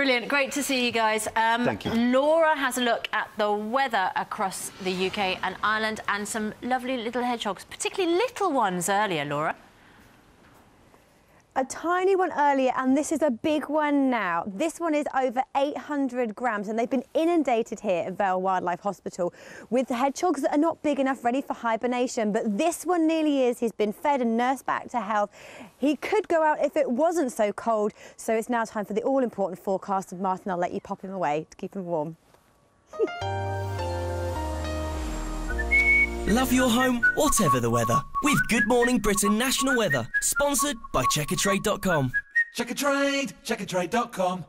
Brilliant. Great to see you guys. Um, Thank you. Laura has a look at the weather across the UK and Ireland and some lovely little hedgehogs, particularly little ones earlier, Laura. A tiny one earlier, and this is a big one now. This one is over 800 grams, and they've been inundated here at Vale Wildlife Hospital with hedgehogs that are not big enough ready for hibernation. But this one nearly is. He's been fed and nursed back to health. He could go out if it wasn't so cold. So it's now time for the all important forecast. And Martin, I'll let you pop him away to keep him warm. Love your home, whatever the weather. With Good Morning Britain National Weather, sponsored by Checkatrade.com. Checkatrade, checkatrade.com.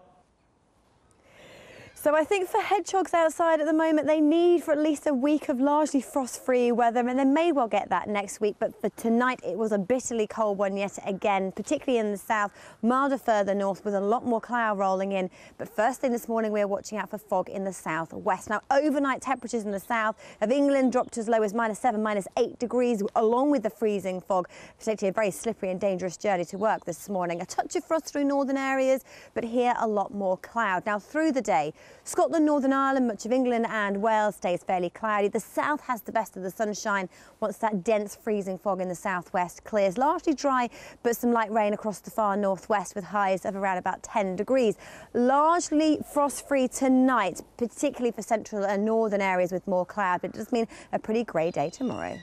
So I think for hedgehogs outside at the moment, they need for at least a week of largely frost-free weather, and they may well get that next week. But for tonight, it was a bitterly cold one yet again, particularly in the south, milder further north with a lot more cloud rolling in. But first thing this morning, we are watching out for fog in the southwest. Now, overnight temperatures in the south of England dropped as low as minus seven, minus eight degrees, along with the freezing fog, particularly a very slippery and dangerous journey to work this morning. A touch of frost through northern areas, but here a lot more cloud. Now, through the day, Scotland, Northern Ireland, much of England and Wales stays fairly cloudy. The south has the best of the sunshine once that dense freezing fog in the southwest clears. Largely dry, but some light rain across the far northwest with highs of around about 10 degrees. Largely frost-free tonight, particularly for central and northern areas with more cloud, but it does mean a pretty grey day tomorrow.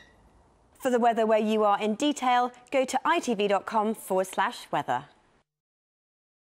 For the weather where you are in detail, go to itv.com forward slash weather.